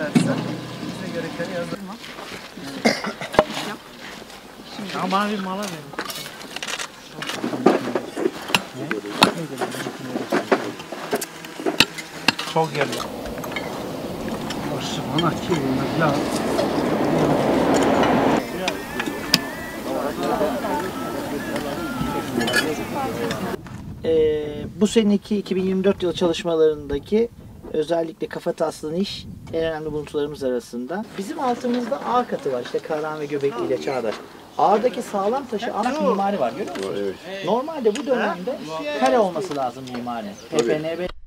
verirlerse bize gerekeni yazarım. Ama bana bir mala verin. Çok yerli. Bana ki ya. Ee, bu seneki 2024 yıl çalışmalarındaki özellikle kafa taslı iş en önemli buluntularımız arasında. Bizim altımızda A katı var işte Karahan ve Göbekli ile Çağdaş. A'daki sağlam taşı ana mimari var görüyor musunuz? Normalde bu dönemde kare olması lazım mimari. PPNB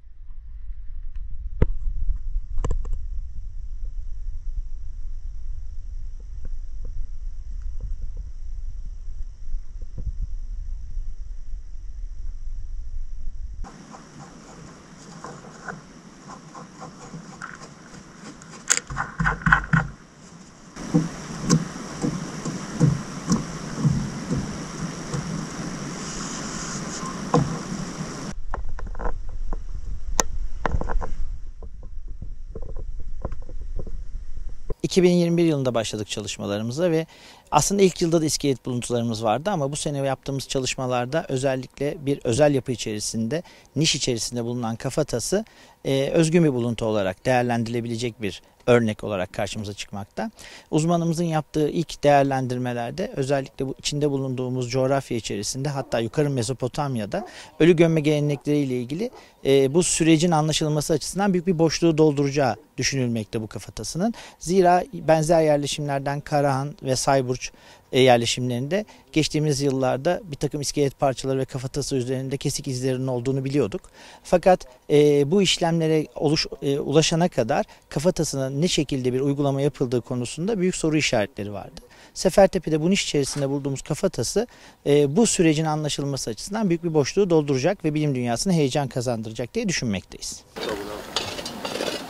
...2021 yılında başladık çalışmalarımıza ve aslında ilk yılda da iskelet buluntularımız vardı ama bu sene yaptığımız çalışmalarda özellikle bir özel yapı içerisinde, niş içerisinde bulunan kafatası e, özgün bir buluntu olarak değerlendirilebilecek bir örnek olarak karşımıza çıkmakta. Uzmanımızın yaptığı ilk değerlendirmelerde özellikle bu içinde bulunduğumuz coğrafya içerisinde hatta yukarı Mezopotamya'da ölü gömme gelenekleriyle ilgili e, bu sürecin anlaşılması açısından büyük bir boşluğu dolduracağı düşünülmekte bu kafatasının. Zira benzer yerleşimlerden Karahan ve Sayburç e, yerleşimlerinde geçtiğimiz yıllarda bir takım iskelet parçaları ve kafatası üzerinde kesik izlerinin olduğunu biliyorduk. Fakat e, bu işlemlere oluş, e, ulaşana kadar kafatasına ne şekilde bir uygulama yapıldığı konusunda büyük soru işaretleri vardı. Sefertepe'de bu niş içerisinde bulduğumuz kafatası e, bu sürecin anlaşılması açısından büyük bir boşluğu dolduracak ve bilim dünyasına heyecan kazandıracak diye düşünmekteyiz.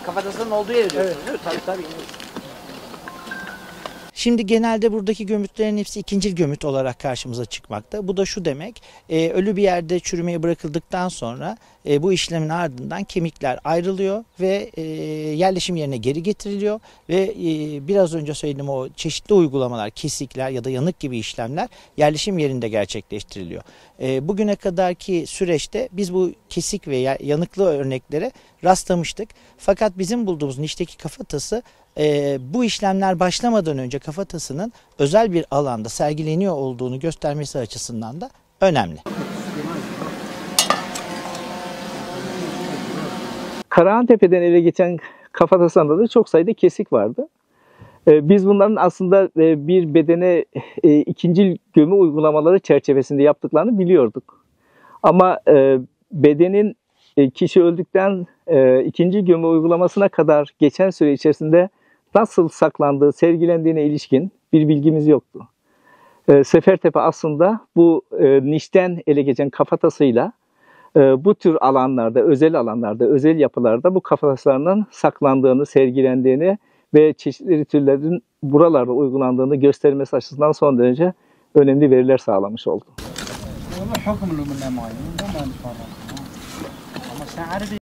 Kafatasının olduğu yeri diyorsunuz değil mi? Tabii tabii. Şimdi genelde buradaki gömütlerin hepsi ikincil gömüt olarak karşımıza çıkmakta. Bu da şu demek, e, ölü bir yerde çürümeye bırakıldıktan sonra e, bu işlemin ardından kemikler ayrılıyor ve e, yerleşim yerine geri getiriliyor ve e, biraz önce söylediğim o çeşitli uygulamalar, kesikler ya da yanık gibi işlemler yerleşim yerinde gerçekleştiriliyor. E, bugüne kadarki süreçte biz bu kesik ve ya- yanıklı örneklere rastlamıştık. Fakat bizim bulduğumuz nişteki kafatası e, bu işlemler başlamadan önce kafatasının özel bir alanda sergileniyor olduğunu göstermesi açısından da önemli. Karahantepe'den ele geçen kafatasında da çok sayıda kesik vardı. Ee, Biz bunların aslında e, bir bedene e, ikinci gömü uygulamaları çerçevesinde yaptıklarını biliyorduk. Ama e, bedenin e, kişi öldükten e, ikinci gömü uygulamasına kadar geçen süre içerisinde nasıl saklandığı, sergilendiğine ilişkin bir bilgimiz yoktu. E, Sefertepe aslında bu e, nişten ele geçen kafatasıyla e, bu tür alanlarda, özel alanlarda, özel yapılarda bu kafataslarının saklandığını, sergilendiğini ve çeşitli türlerin buralarda uygulandığını göstermesi açısından son derece önemli veriler sağlamış oldu. Ama hükümlü